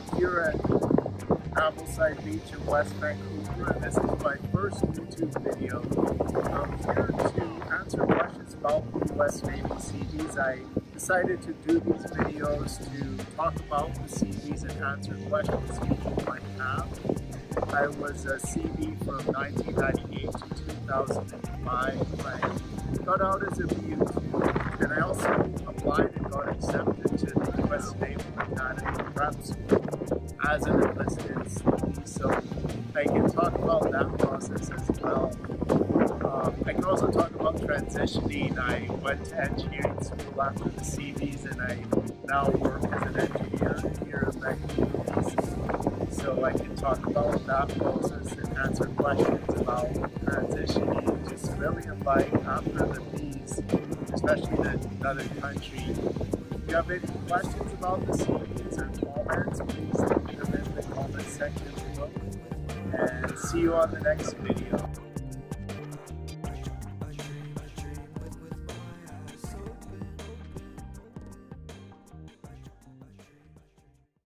I'm here at Ambleside Beach in West Vancouver and this is my first YouTube video. I'm here to answer questions about the US Navy Seabees. I decided to do these videos to talk about the Seabees and answer questions people might have. I was a Seabee from 1998 to 2005. I got out as a BU2 and I also applied and got accepted to the US Naval Academy as an enlisted. So I can talk about that process as well. Um, I can also talk about transitioning. I went to engineering school after the Seabees and I now work as an engineer here in Vancouver. So I can talk about that process and answer questions about transitioning, just really a life after the Bees, especially in another country. You have any questions about the Seabees or comments, please leave them in the comment section below. And see you on the next video.